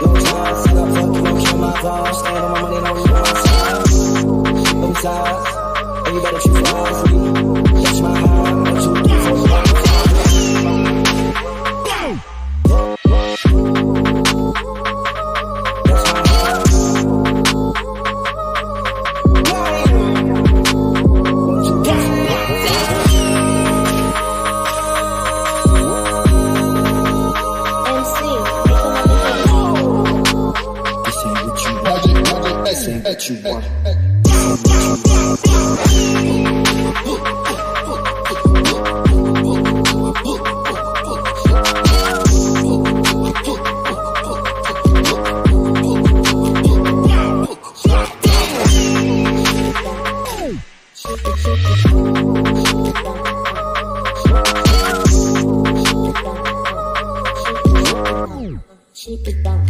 Louis Vuitton I don't kill my balls. Stand on my money, don't even want to Every time, everybody treat me. everything that you want. Keep it down.